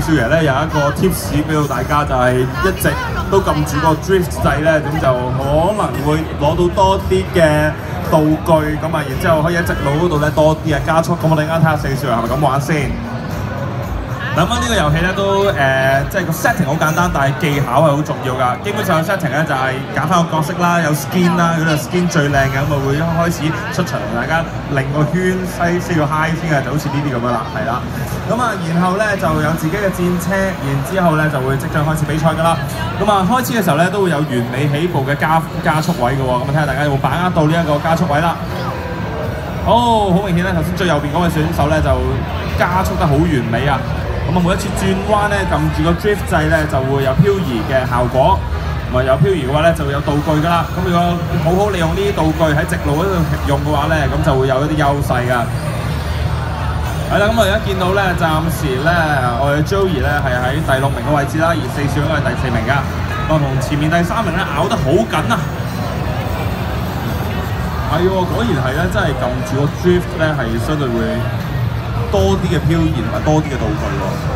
四少爺咧有一個 tips 俾到大家，就係、一直都撳住個 drift 掣咧，咁就可能會攞到多啲嘅道具，咁啊，然之後可以喺直路嗰度咧多啲啊加速。咁我哋啱睇下四少爺係咪咁玩先？諗翻呢個遊戲咧都誒、即係個 setting 好簡單，但係技巧係好重要㗎。基本上 setting 咧就係揀翻個角色啦，有 skin 啦，嗰度 skin 最靚嘅咁啊會一開始出場大家令個圈，西先要 high 先嘅，就好似呢啲咁樣啦，係啦。咁啊，然後咧就有自己嘅戰車，然之後咧就會即將開始比賽㗎啦。咁啊，開始嘅時候咧都會有完美起步嘅加加速位嘅喎，咁啊睇下大家有冇把握到呢一個加速位啦。哦，好明顯咧，頭先最右邊嗰位選手咧就加速得好完美啊！咁啊，每一次轉彎咧，撳住個 drift 掣咧，就會有漂移嘅效果。咁啊，有漂移嘅話咧，就會有道具噶啦。咁如果好好利用呢啲道具喺直路嗰度用嘅話咧，咁就會有一啲優勢噶。係啦，咁我而家見到咧，暫時咧，我哋 Joey 咧係喺第六名嘅位置啦，而四少應該係第四名噶。我，同前面第三名咧咬得好緊啊！係喎，果然係咧，真係撳住個 drift 咧，係相對會多啲嘅漂移同埋多啲嘅道具喎。